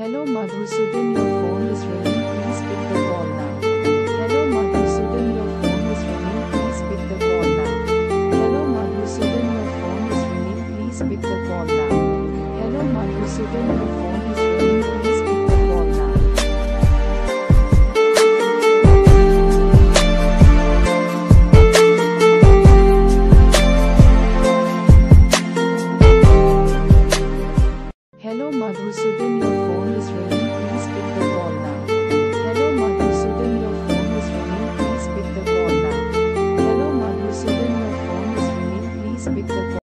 Hello Madhusudan, your phone is ringing, please pick the call now. Hello Madhusudan, your phone is ringing, please pick the call now. Hello Madhusudan, your phone is ringing, please pick the call now. Hello Madhusudan, your phone Hello Madhusudan, your phone is ringing, please pick the call now. Hello Madhusudan, your phone is ringing, please pick the call now. Hello Madhusudan, your phone is ringing, please pick the call.